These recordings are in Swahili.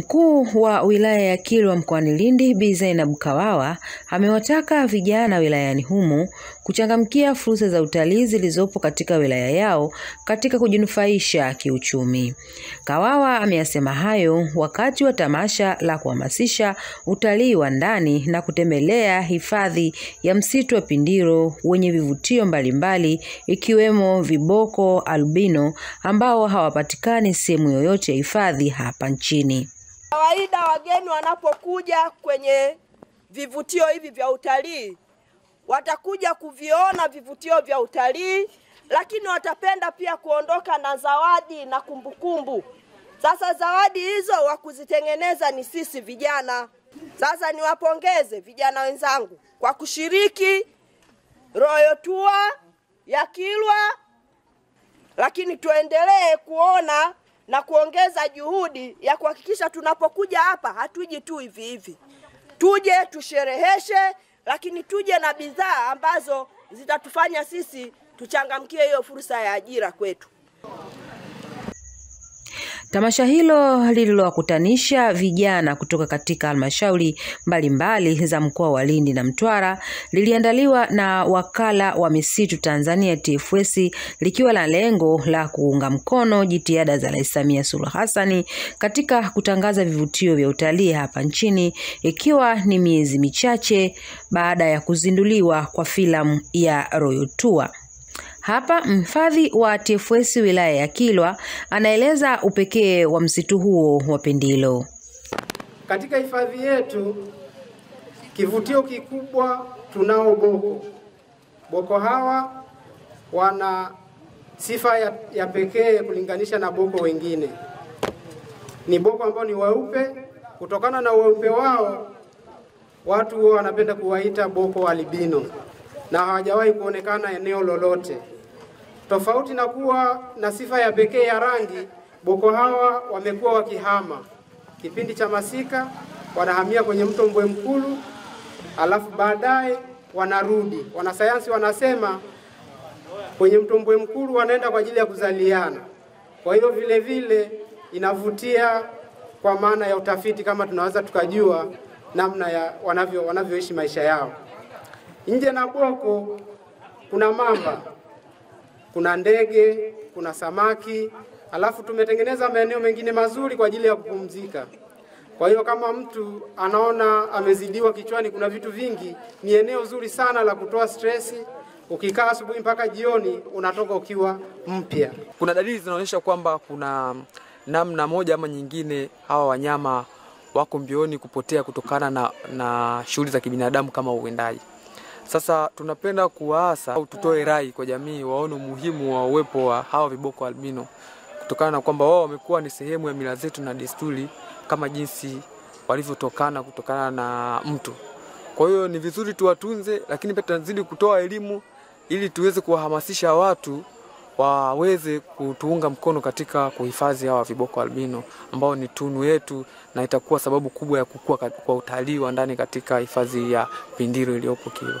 Mkuu wa wilaya ya Kilwa mkoani Lindi Bi Zainab Kawawa amewataka vijana wilayani humo kuchangamkia fursa za utalii zilizopo katika wilaya yao katika kujinufaisha kiuchumi. Kawawa ameyasema hayo wakati wa tamasha la kuhamasisha utalii wa ndani na kutembelea hifadhi ya msitu wa Pindiro wenye vivutio mbalimbali ikiwemo viboko albino ambao hawapatikani sehemu yoyote ya hifadhi hapa nchini. Kawaida wageni wanapokuja kwenye vivutio hivi vya utalii watakuja kuviona vivutio vya utalii, lakini watapenda pia kuondoka na zawadi na kumbukumbu. Sasa zawadi hizo wa kuzitengeneza ni sisi vijana. Sasa niwapongeze vijana wenzangu kwa kushiriki Royal Tour ya Kilwa, lakini tuendelee kuona na kuongeza juhudi ya kuhakikisha tunapokuja hapa hatuji tu hivi hivi, tuje tushereheshe, lakini tuje na bidhaa ambazo zitatufanya sisi tuchangamkie hiyo fursa ya ajira kwetu. Tamasha hilo lililowakutanisha vijana kutoka katika halmashauri mbalimbali za mkoa wa Lindi na Mtwara liliandaliwa na Wakala wa Misitu Tanzania TFS likiwa na lengo la kuunga mkono jitihada za Rais Samia Suluhu Hassan katika kutangaza vivutio vya utalii hapa nchini ikiwa ni miezi michache baada ya kuzinduliwa kwa filamu ya Royal Tour. Hapa mfadhi wa TFS wilaya ya Kilwa anaeleza upekee wa msitu huo wa Pendilo. Katika hifadhi yetu kivutio kikubwa tunao boko. Boko hawa wana sifa ya, ya pekee kulinganisha na boko wengine. Ni boko ambao ni weupe. Kutokana na weupe wao, watu wanapenda kuwaita boko albino na hawajawahi kuonekana eneo lolote. Tofauti na kuwa na sifa ya pekee ya rangi, boko hawa wamekuwa wakihama. Kipindi cha masika wanahamia kwenye mto Mbwe Mkulu, alafu baadaye wanarudi. Wanasayansi wanasema kwenye mto Mbwe Mkulu wanaenda kwa ajili ya kuzaliana. Kwa hiyo vile vile inavutia kwa maana ya utafiti, kama tunaweza tukajua namna ya wanavyo wanavyoishi maisha yao. Nje na boko kuna mamba, kuna ndege, kuna samaki, alafu tumetengeneza maeneo mengine mazuri kwa ajili ya kupumzika. Kwa hiyo kama mtu anaona amezidiwa kichwani, kuna vitu vingi, ni eneo zuri sana la kutoa stresi. Ukikaa asubuhi mpaka jioni, unatoka ukiwa mpya. Kuna dalili zinaonyesha kwamba kuna namna moja ama nyingine hawa wanyama wako mbioni kupotea kutokana na, na shughuli za kibinadamu kama uwindaji. Sasa tunapenda kuwaasa au tutoe rai kwa jamii waone umuhimu wa uwepo wa hawa viboko albino kutokana na kwamba wao wamekuwa ni sehemu ya mila zetu na desturi kama jinsi walivyotokana kutokana na mtu. Kwa hiyo ni vizuri tuwatunze, lakini pia tunazidi kutoa elimu ili tuweze kuwahamasisha watu waweze kutuunga mkono katika kuhifadhi hawa viboko albino ambao ni tunu yetu na itakuwa sababu kubwa ya kukua kwa utalii wa ndani katika hifadhi ya Pindiro iliyopo Kilwa.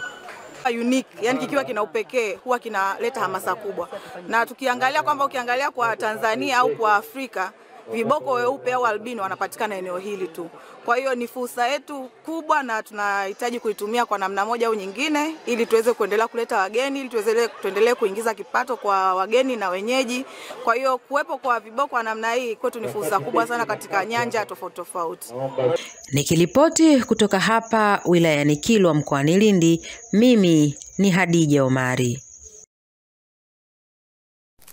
Unique, yani kikiwa kina upekee huwa kinaleta hamasa kubwa, na tukiangalia kwamba ukiangalia kwa Tanzania au kwa Afrika viboko weupe au albino wanapatikana eneo hili tu. Kwa hiyo ni fursa yetu kubwa, na tunahitaji kuitumia kwa namna moja au nyingine, ili tuweze kuendelea kuleta wageni, ili tuweze tuendelee kuingiza kipato kwa wageni na wenyeji. Kwa hiyo kuwepo kwa viboko wa namna hii kwetu ni fursa kubwa sana katika nyanja tofauti tofauti. Nikiripoti kutoka hapa wilayani Kilwa mkoani Lindi, mimi ni Hadija Omari.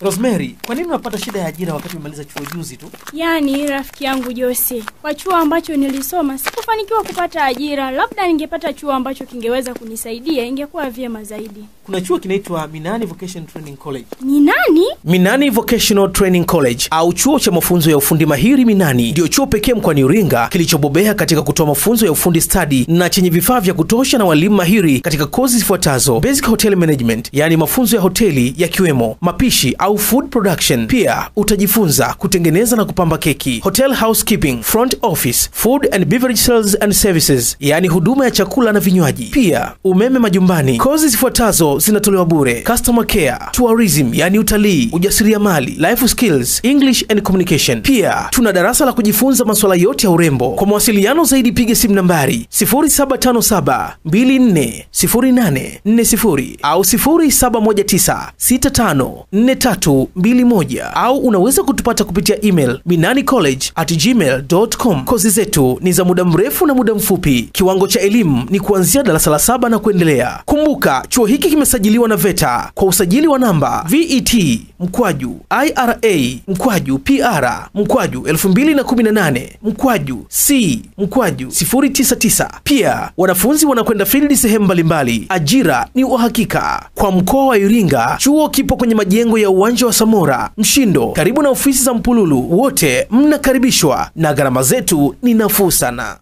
Rosemary, kwa nini unapata shida ya ajira wakati umemaliza chuo juzi tu? Yaani rafiki yangu Jose, kwa chuo ambacho nilisoma sikufanikiwa kupata ajira. Labda ningepata chuo ambacho kingeweza kunisaidia, ingekuwa vyema zaidi. Kuna chuo kinaitwa Minani Vocation Training College. Ni nani? Minani Vocational Training College au chuo cha mafunzo ya ufundi mahiri Minani ndio chuo pekee mkoani uringa kilichobobea katika kutoa mafunzo ya ufundi stadi na chenye vifaa vya kutosha na walimu mahiri katika kozi zifuatazo: basic hotel management, yaani mafunzo ya hoteli yakiwemo mapishi au food production. Pia utajifunza kutengeneza na kupamba keki, hotel housekeeping, front office, food and beverage sales and services, yaani huduma ya chakula na vinywaji. Pia umeme majumbani. Kozi zifuatazo zinatolewa bure. Customer care, tourism yani utalii, ujasiriamali, life skills, English and communication. Pia tuna darasa la kujifunza masuala yote ya urembo. Kwa mawasiliano zaidi piga simu nambari 0757240840 au 0719654321 au unaweza kutupata kupitia email minani college at gmail.com. Kozi zetu ni za muda mrefu na muda mfupi. Kiwango cha elimu ni kuanzia darasa la saba na kuendelea. Kumbuka, chuo hiki kimesajiliwa na VETA kwa usajili wa namba VET mkwaju IRA mkwaju PR mkwaju 2018 mkwaju C mkwaju 099. Pia wanafunzi wanakwenda fildi sehemu mbalimbali. Ajira ni uhakika. Kwa mkoa wa Iringa, chuo kipo kwenye majengo ya uwanja wa Samora Mshindo, karibu na ofisi za Mpululu. Wote mnakaribishwa na gharama zetu ni nafuu sana.